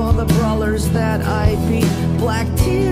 for all the brawlers that I beat. Black tears